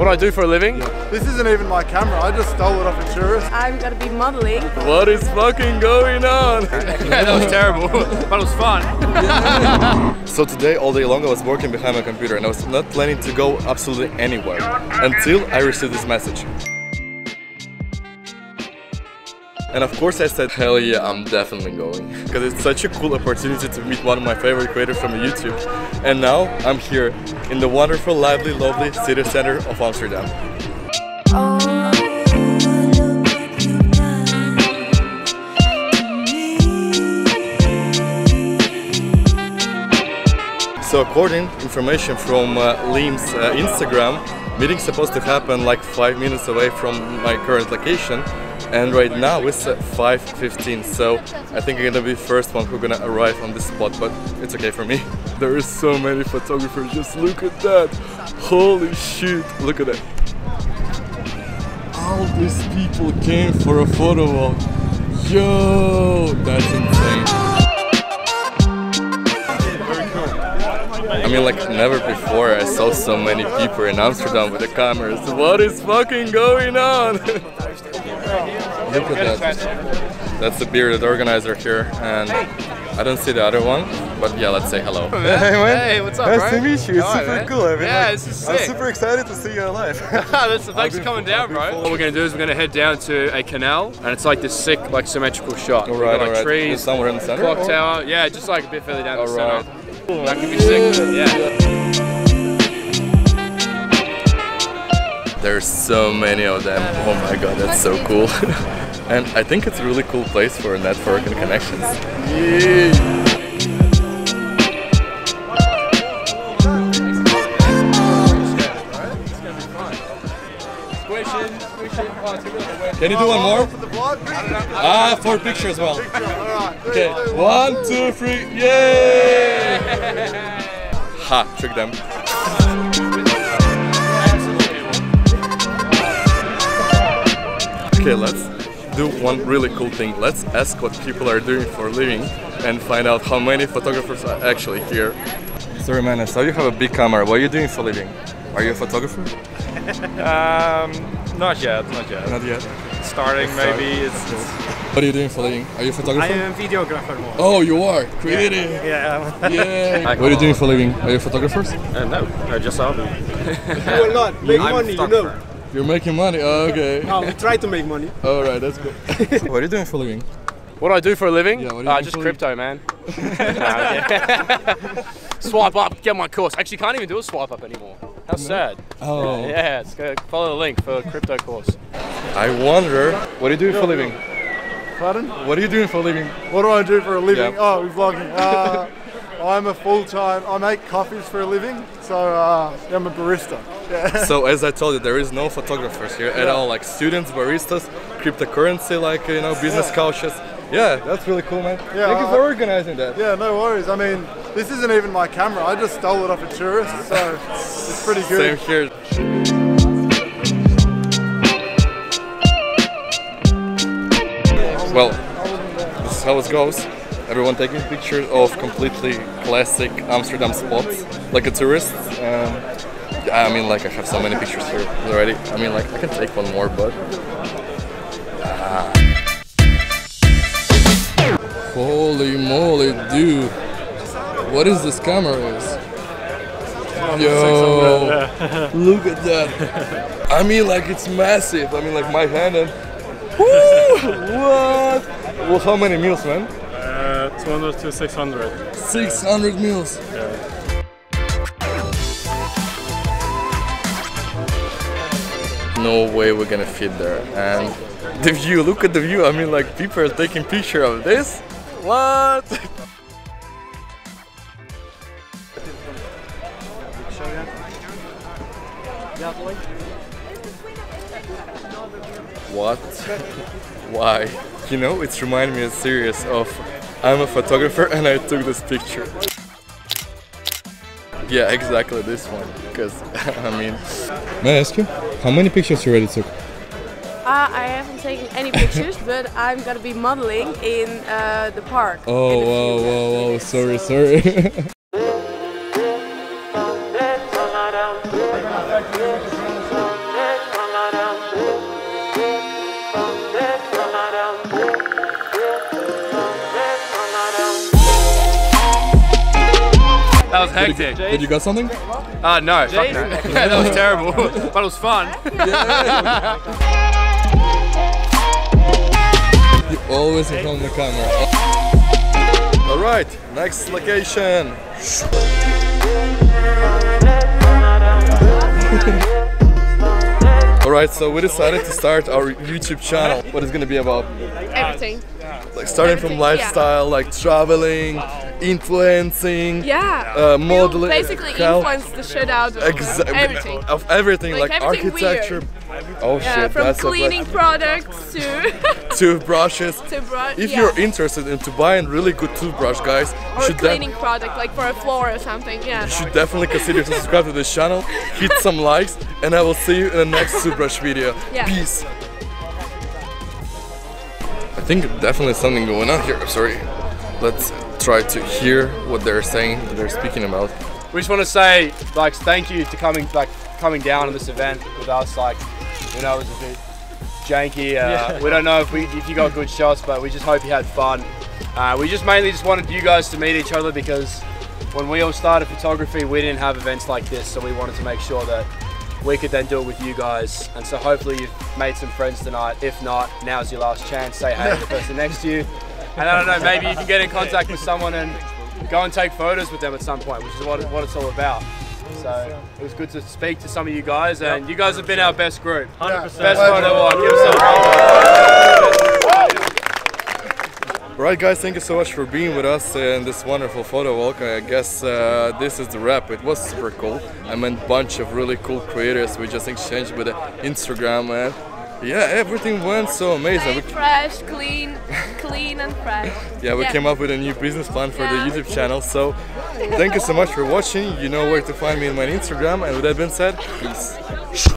What do I do for a living? This isn't even my camera, I just stole it off a tourist. I'm gonna be modeling. What is fucking going on? yeah, that was terrible, but it was fun. so today, all day long, I was working behind my computer and I was not planning to go absolutely anywhere until I received this message. And of course I said, hell yeah, I'm definitely going. Because it's such a cool opportunity to meet one of my favorite creators from YouTube. And now I'm here in the wonderful, lively, lovely city center of Amsterdam. So according information from uh, Liam's uh, Instagram, meeting's supposed to happen like 5 minutes away from my current location and right now it's 5.15 so I think I'm gonna be the first one who's gonna arrive on this spot but it's okay for me. There is so many photographers, just look at that! Holy shit, look at that! All these people came for a photo walk. Yo, that's insane. I mean, like never before I saw so many people in Amsterdam with the cameras. What is fucking going on? Look at that. That's the bearded organizer here, and I don't see the other one, but yeah, let's say hello. Hey man. Hey, what's up, Nice bro? to meet you. It's Alright, super man. cool. I mean, Yeah, like, this is I'm super excited to see you alive. That's, thanks for coming down, bro. What we're gonna do is we're gonna head down to a canal, and it's like this sick, like symmetrical shot. Alright, got, like alright. trees, Somewhere in the center? clock or- tower. Yeah, just like a bit further down the Alright. center. That could be sick. Yeah. There's so many of them. Oh my god, that's so cool. and I think it's a really cool place for network and connections. Can you do one more? Ah, for picture as well. Okay, one, two, three, yay! Ha, trick them. Okay, let's do one really cool thing. Let's ask what people are doing for a living and find out how many photographers are actually here. Sorry man, I saw you have a big camera. What are you doing for a living? Are you a photographer? Um, not yet, not yet. Not yet. Starting maybe. It's, it's What are you doing for a living? Are you a photographer? I am a videographer more. Oh, you are? Creative! Yeah. Yeah! what are you doing for a living? Are you photographers? Uh, no, I just saw them. You will not make money, you know. You're making money? Oh, okay. No, we try to make money. Alright, that's good. what are you doing for a living? What do I do for a living? Yeah, what do you uh, do just for a living? crypto, man. Nah, swipe up, get my course. Actually, can't even do a swipe up anymore. How sad. Oh. Yeah, let's go follow the link for a crypto course. I wonder, what are you doing for a living? Pardon? What are you doing for a living? What do I do for a living? Yeah. Oh, vlogging. Uh, I'm a full-time, I make coffees for a living, so uh, I'm a barista. Yeah. So as I told you, there is no photographers here at all, like students, baristas, cryptocurrency, like you know, business Yeah. couches. Yeah, that's really cool, man. Yeah, Thank you I- for organizing that. Yeah, no worries. I mean, this isn't even my camera. I just stole it off a tourist, so it's pretty good. Same here. Well, this is how it goes. Everyone taking pictures of completely classic Amsterdam spots, like a tourist. Um, I mean, like I have so many pictures here already. I mean, like I can take one more, but Ah. Holy moly, dude! What is this camera? Is? Yo, look at that! I mean, like it's massive. I mean, like my hand and. Woo! What? Well, how many meals, man? Uh, 200 to 600. 600 meals. No way we're gonna fit there. And the view, look at the view. I mean, like people are taking picture of this. What? What? Why? You know, it's reminding me of a series of I'm a photographer and I took this picture. Yeah, exactly this one. Because, I mean... May I ask you, how many pictures you already took? Uh, I haven't taken any pictures, but I'm gonna be modeling in uh, the park. Oh, in a wow, few wow, wow, sorry, That was hectic. Did you got something? Ah, no. Fuck no. that was terrible, but it was fun. You always in front of the camera. Alright, next location. Alright, so we decided to start our YouTube channel. What is gonna be about? Everything. Like starting from Everything, yeah. lifestyle, like traveling, influencing, Yeah. Uh, We'll modeling, basically health. influence the shit out of exa- everything. of everything, like, Like, everything architecture. Oh Yeah, shit, from that's a cleaning products to toothbrushes. to brush. If yeah. you're interested into buying really good toothbrush, guys, you or should def- cleaning product like for a floor or something. Yeah. you should definitely consider to subscribe to this channel, hit some likes, and I will see you in the next toothbrush video. Yeah. Peace. I think definitely something going on here. Sorry. Let's try to hear what they're saying, what they're speaking about. We just want to say, like, thank you to coming, like, coming down to this event with us. Like, you know it was a bit janky. Uh, We don't know if we, if you got good shots, but we just hope you had fun. Uh, we just mainly just wanted you guys to meet each other because when we all started photography, we didn't have events like this, so we wanted to make sure that we could then do it with you guys. And so hopefully you've made some friends tonight. If not, now's your last chance. Say hey to the person next to you. And I don't know, maybe you can get in contact with someone and go and take photos with them at some point, which is what, what it's all about. So it was good to speak to some of you guys, and you guys have been our best group. 100%. Best photo one. Give us a Alright guys, thank you so much for being with us in this wonderful photo walk. I guess uh, this is the wrap. It was super cool. I met a bunch of really cool creators. We just exchanged with Instagram and yeah, everything went so amazing. We, fresh, clean, clean and fresh. yeah, we Yeah. came up with a new business plan for Yeah. the YouTube channel. So thank you so much for watching. You know where to find me on my Instagram. And with that being said, peace.